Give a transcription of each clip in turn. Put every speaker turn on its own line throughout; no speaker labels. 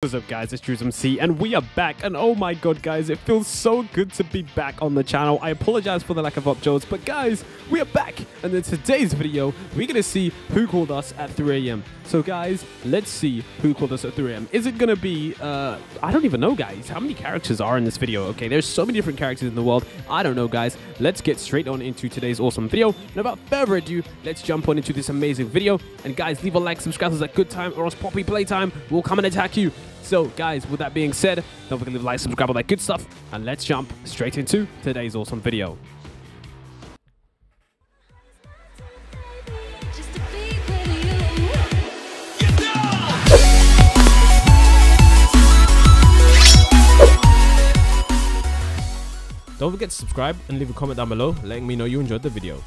What's up guys, it's Drewsmc and we are back and oh my god guys, it feels so good to be back on the channel. I apologize for the lack of uploads, but guys, we are back and in today's video, we're gonna see who called us at 3am. So guys, let's see who called us at 3am. Is it gonna be, uh, I don't even know guys, how many characters are in this video, okay? There's so many different characters in the world, I don't know guys. Let's get straight on into today's awesome video. And without further ado, let's jump on into this amazing video. And guys, leave a like, subscribe it's a good time or else Poppy Playtime will come and attack you. So, guys, with that being said, don't forget to leave a like, subscribe, all that good stuff, and let's jump straight into today's awesome video. Don't forget to subscribe and leave a comment down below letting me know you enjoyed the video.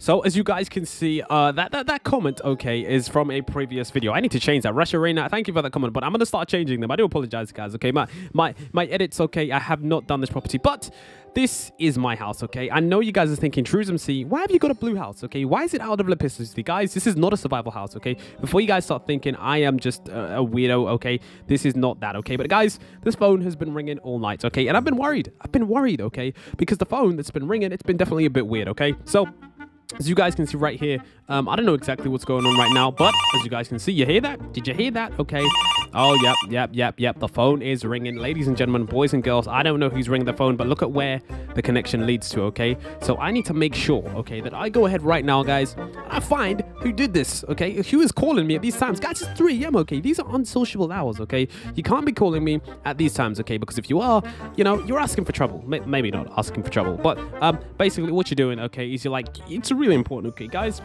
So as you guys can see, uh, that, that that comment, okay, is from a previous video. I need to change that. Russia Reina, thank you for that comment, but I'm gonna start changing them. I do apologize, guys. Okay, my my my edits, okay. I have not done this property, but this is my house, okay? I know you guys are thinking, Drewsmc, why have you got a blue house, okay? Why is it out of electricity? Guys, this is not a survival house, okay? Before you guys start thinking I am just a, a weirdo, okay? This is not that, okay? But guys, this phone has been ringing all night, okay? And I've been worried. I've been worried, okay? Because the phone that's been ringing, it's been definitely a bit weird, okay? So, as you guys can see right here, um, I don't know exactly what's going on right now, but as you guys can see, you hear that? Did you hear that? Okay. Oh, yep, yep, yep, yep. The phone is ringing. Ladies and gentlemen, boys and girls, I don't know who's ringing the phone, but look at where the connection leads to, okay? So I need to make sure, okay, that I go ahead right now, guys, and I find who did this, okay? Who is calling me at these times? Guys, it's 3 a.m., okay? These are unsociable hours, okay? You can't be calling me at these times, okay? Because if you are, you know, you're asking for trouble. May- Maybe not asking for trouble, but um, basically what you're doing, okay, is you're like, it's really important, okay, guys?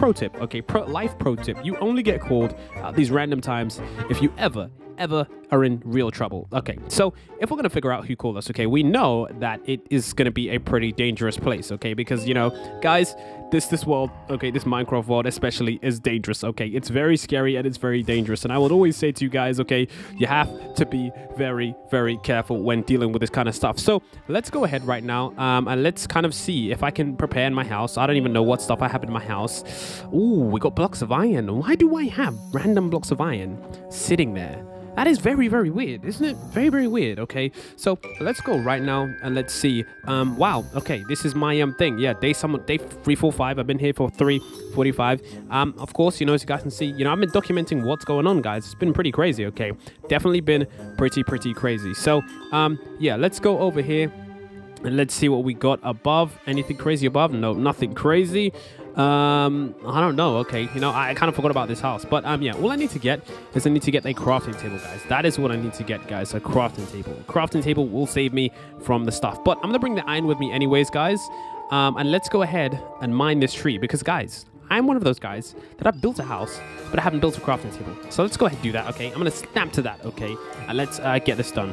Pro tip, okay? Pro life pro tip. You only get called at these random times if you ever, ever are in real trouble. Okay, so if we're gonna figure out who called us, okay, we know that it is gonna be a pretty dangerous place, okay? Because you know, guys, this this world, okay, this Minecraft world especially is dangerous, okay? It's very scary and it's very dangerous. And I would always say to you guys, okay, you have to be very, very careful when dealing with this kind of stuff. So let's go ahead right now um, and let's kind of see if I can prepare in my house. I don't even know what stuff I have in my house. Ooh, we got blocks of iron. Why do I have random blocks of iron sitting there? That is very, very weird, isn't it? Very, very weird. Okay, so let's go right now and let's see. Um, wow. Okay, this is my um thing. Yeah, day some day three four five. I've been here for three forty five. Um, of course, you know as you guys can see, you know I've been documenting what's going on, guys. It's been pretty crazy. Okay, definitely been pretty, pretty crazy. So um, yeah, let's go over here. And let's see what we got above. Anything crazy above? No, nothing crazy. Um, I don't know. Okay, you know, I, kind of forgot about this house, but um, yeah, all I need to get is I need to get a crafting table, guys. That is what I need to get, guys. A crafting table. A crafting table will save me from the stuff, but I'm gonna bring the iron with me anyways, guys. Um, and let's go ahead and mine this tree because, guys, I'm one of those guys that I've built a house, but I haven't built a crafting table. So let's go ahead and do that. Okay, I'm gonna snap to that. Okay, and let's uh, get this done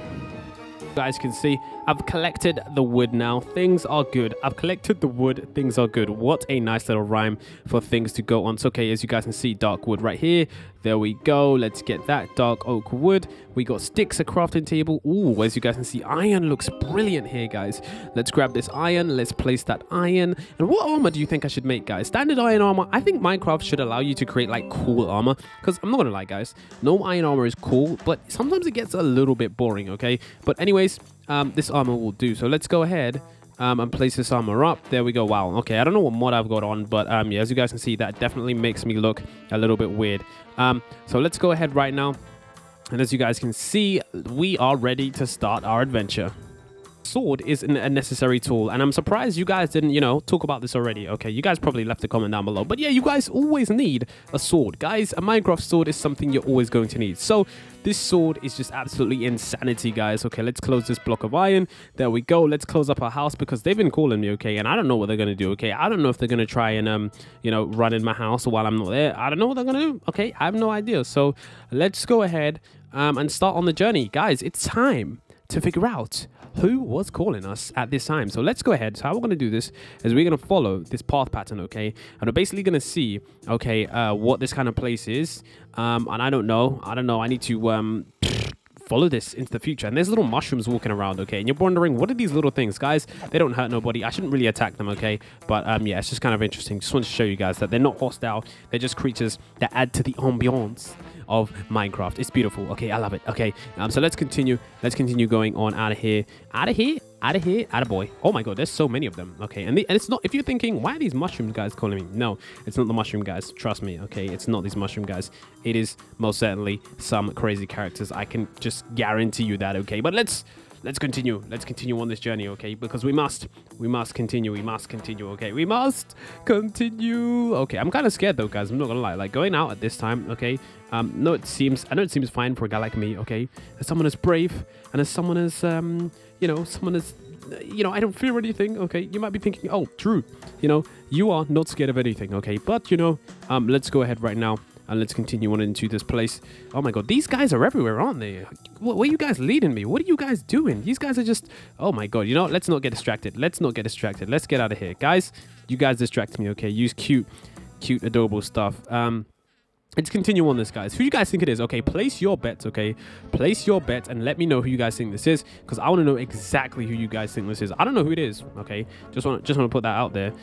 guys can see I've collected the wood now. Things are good. I've collected the wood. Things are good. What a nice little rhyme for things to go on. So okay as you guys can see dark wood right here there we go. Let's get that dark oak wood. We got sticks a crafting table. Ooh, as you guys can see iron looks brilliant here guys. Let's grab this iron. Let's place that iron. And what armor do you think I should make guys? Standard iron armor. I think Minecraft should allow you to create like cool armor. Because I'm not gonna lie guys. No iron armor is cool but sometimes it gets a little bit boring okay? But anyways um, this armor will do. So let's go ahead um, and place this armor up. There we go. Wow. Okay, I don't know what mod I've got on, but um, yeah, as you guys can see, that definitely makes me look a little bit weird. Um, so let's go ahead right now. And as you guys can see, we are ready to start our adventure sword is a necessary tool. And i'm surprised you guys didn't you know talk about this already. Okay you guys probably left a comment down below. But yeah you guys always need a sword. Guys a minecraft sword is something you're always going to need. So this sword is just absolutely insanity guys. Okay let's close this block of iron. There we go. Let's close up our house because they've been calling me okay? And i don't know what they're gonna do okay? I don't know if they're gonna try and um you know run in my house while i'm not there. I don't know what they're gonna do okay? I have no idea. So let's go ahead um, and start on the journey. Guys it's time to figure out who was calling us at this time. So let's go ahead. So how we're going to do this is we're going to follow this path pattern, okay? And we're basically going to see, okay, uh, what this kind of place is. Um, and I don't know. I don't know. I need to um, follow this into the future. And there's little mushrooms walking around, okay? And you're wondering, what are these little things? Guys, they don't hurt nobody. I shouldn't really attack them, okay? But um, yeah, it's just kind of interesting. Just want to show you guys that they're not hostile. They're just creatures that add to the ambiance of Minecraft. It's beautiful. Okay, I love it. Okay, um, so let's continue. Let's continue going on out of here. Out of here. Out of here. Out of boy. Oh my god, there's so many of them. Okay, and, the, and it's not. If you're thinking, why are these mushroom guys calling me? No, it's not the mushroom guys. Trust me. Okay, it's not these mushroom guys. It is most certainly some crazy characters. I can just guarantee you that. Okay, but let's let's continue. Let's continue on this journey, okay? Because we must, we must continue. We must continue, okay? We must continue. Okay, I'm kind of scared though, guys. I'm not gonna lie. Like going out at this time, okay? Um, no, it seems. I know it seems fine for a guy like me, okay? As someone as brave and as someone as um, you know, someone is, you know, I don't fear anything, okay? You might be thinking, oh, true. You know, you are not scared of anything, okay? But you know, um, let's go ahead right now and let's continue on into this place. Oh my god, these guys are everywhere, aren't they? Wh- Where are you guys leading me? What are you guys doing? These guys are just. Oh my god, you know, let's not get distracted. Let's not get distracted. Let's get out of here, guys. You guys distract me, okay? Use cute, cute, adorable stuff. Um. Let's continue on this, guys. Who you guys think it is? Okay, place your bets, okay? Place your bets and let me know who you guys think this is because I want to know exactly who you guys think this is. I don't know who it is, okay? Just want to just want to put that out there.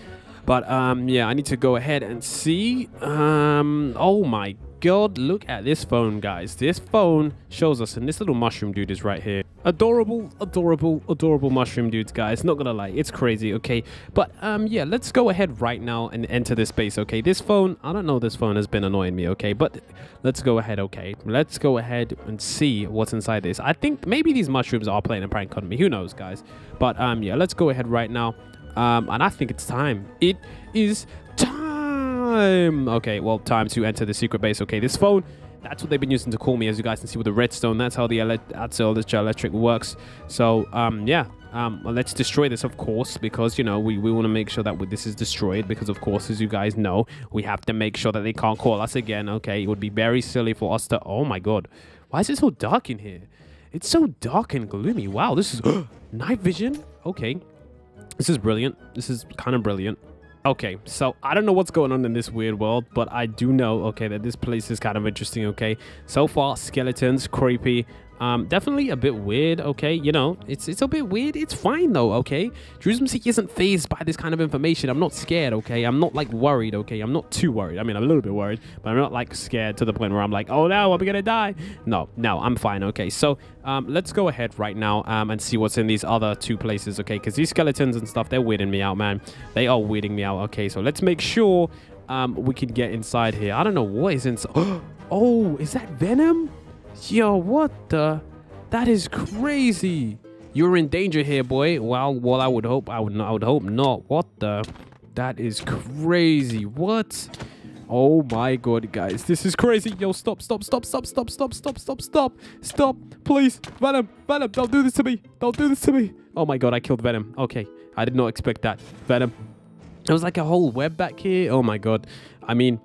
But um yeah, I need to go ahead and see. Um oh my god, look at this phone, guys. This phone shows us and this little mushroom dude is right here. Adorable, adorable, adorable mushroom dudes, guys. Not gonna lie, it's crazy, okay? But um yeah, let's go ahead right now and enter this space, okay? This phone, I don't know this phone has been annoying me, okay? But let's go ahead, okay? Let's go ahead and see what's inside this. I think maybe these mushrooms are playing a prank on me. Who knows, guys? But um yeah, let's go ahead right now. Um, and I think it's time. It is time. Okay, well, time to enter the secret base. Okay, this phone, that's what they've been using to call me, as you guys can see with the redstone. That's how the ele- that's how this electric works. So, um, yeah. Um, well, let's destroy this, of course, because, you know, we, we want to make sure that we, this is destroyed. Because, of course, as you guys know, we have to make sure that they can't call us again. Okay, it would be very silly for us to. Oh my god, why is it so dark in here? It's so dark and gloomy. Wow, this is night vision. Okay, this is brilliant. This is kind of brilliant. Okay, so I don't know what's going on in this weird world, but I do know, okay, that this place is kind of interesting, okay? So far, skeletons, creepy, um, definitely a bit weird, okay? You know, it's it's a bit weird. It's fine, though, okay? Jerusalem City isn't phased by this kind of information. I'm not scared, okay? I'm not, like, worried, okay? I'm not too worried. I mean, I'm a little bit worried, but I'm not, like, scared to the point where I'm like, oh, no, I'm gonna die. No, no, I'm fine, okay? So, um, let's go ahead right now um, and see what's in these other two places, okay? Because these skeletons and stuff, they're weirding me out, man. They are weirding me out, okay? So let's make sure um, we can get inside here. I don't know what is inside. Oh, is that Venom? Yo, what the? That is crazy. You're in danger here, boy. Well, well, I would hope. I would. I would hope not. What the? That is crazy. What? Oh my god, guys, this is crazy. Yo, stop, stop, stop, stop, stop, stop, stop, stop, stop, stop, please, Venom, Venom, don't do this to me. Don't do this to me. Oh my god, I killed Venom. Okay, I did not expect that. Venom. There was like a whole web back here. Oh my god. I mean,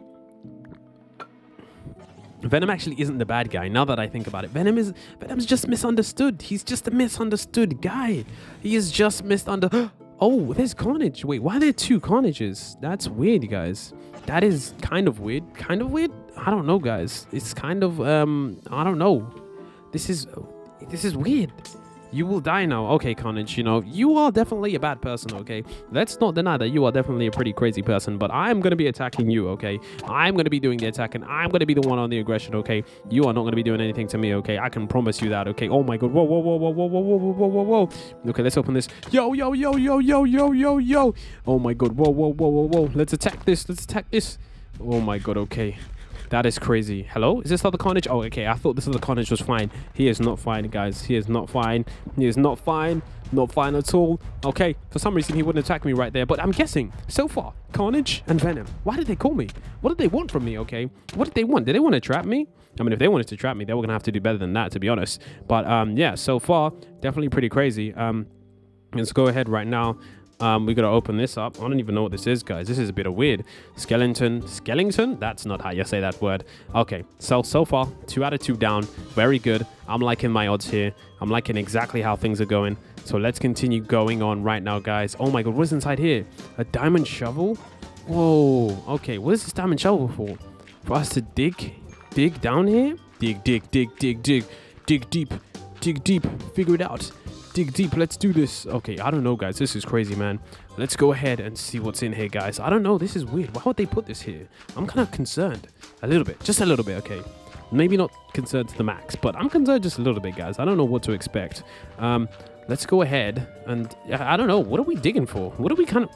Venom actually isn't the bad guy. Now that I think about it, Venom is Venom's just misunderstood. He's just a misunderstood guy. He is just misunderstood. Oh, there's Carnage. Wait, why are there two Carnages? That's weird, guys. That is kind of weird. Kind of weird. I don't know, guys. It's kind of um. I don't know. This is this is weird. You will die now. Okay, Carnage, you know, you are definitely a bad person, okay? Let's not deny that you are definitely a pretty crazy person, but I'm going to be attacking you, okay? I'm going to be doing the attack and I'm going to be the one on the aggression, okay? You are not going to be doing anything to me, okay? I can promise you that, okay? Oh my god. Whoa, whoa, whoa, whoa, whoa, whoa, whoa, whoa, whoa, whoa. Okay, let's open this. Yo, yo, yo, yo, yo, yo, yo, yo. Oh my god. Whoa, whoa, whoa, whoa, whoa. Let's attack this. Let's attack this. Oh my god, okay. That is crazy. Hello? Is this other Carnage? Oh, okay. I thought this other Carnage was fine. He is not fine, guys. He is not fine. He is not fine. Not fine at all. Okay. For some reason, he wouldn't attack me right there. But I'm guessing, so far, Carnage and Venom. Why did they call me? What did they want from me, okay? What did they want? Did they want to trap me? I mean, if they wanted to trap me, they were going to have to do better than that, to be honest. But, um, yeah, so far, definitely pretty crazy. Um, let's go ahead right now. Um, we gotta open this up. I don't even know what this is, guys. This is a bit of weird. Skeleton, skeleton? That's not how you say that word. Okay, so so far, two out of two down. Very good. I'm liking my odds here. I'm liking exactly how things are going. So let's continue going on right now, guys. Oh my god, what's inside here? A diamond shovel? Whoa. Okay, what is this diamond shovel for? For us to dig, dig down here? Dig, dig, dig, dig, dig, dig deep, Dig deep. Figure it out. Dig deep. Let's do this. Okay, I don't know, guys. This is crazy, man. Let's go ahead and see what's in here, guys. I don't know. This is weird. Why would they put this here? I'm kind of concerned. A little bit. Just a little bit, okay. Maybe not concerned to the max, but I'm concerned just a little bit, guys. I don't know what to expect. Um, let's go ahead and I don't know. What are we digging for? What are we kind of...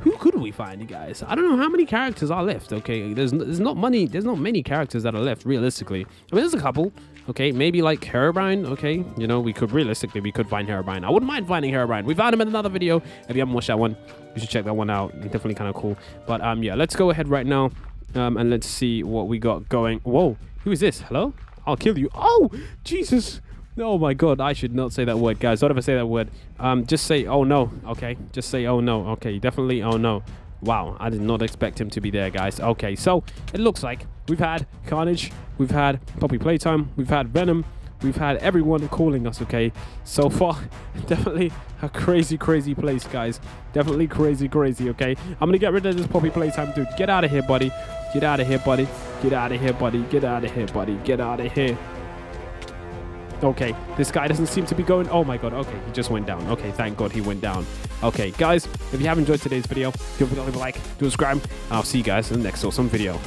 Who could we find, you guys? I don't know how many characters are left, okay? There's, there's not many... There's not many characters that are left, realistically. I mean, there's a couple. Okay, maybe like Herobrine, okay? You know, we could realistically, we could find Herobrine. I wouldn't mind finding Herobrine. We found him in another video. If you haven't watched that one, you should check that one out. Definitely kind of cool. But um, yeah, let's go ahead right now um, and let's see what we got going. Whoa, who is this? Hello? I'll kill you. Oh, Jesus. Oh my god, I should not say that word, guys. Don't ever say that word. Um, just say, oh no, okay? Just say, oh no, okay? Definitely, oh no. Wow, I did not expect him to be there, guys. Okay, so it looks like we've had Carnage, we've had Poppy Playtime, we've had Venom, we've had everyone calling us, okay? So far, definitely a crazy, crazy place, guys. Definitely crazy, crazy, okay? I'm gonna get rid of this Poppy Playtime, dude. Get out of here, buddy. Get out of here, buddy. Get out of here, buddy. Get out of here, buddy. Get out of here. Okay, this guy doesn't seem to be going. Oh my god, okay, he just went down. Okay, thank god he went down. Okay, guys, if you have enjoyed today's video, give it a like, do subscribe, and I'll see you guys in the next awesome video.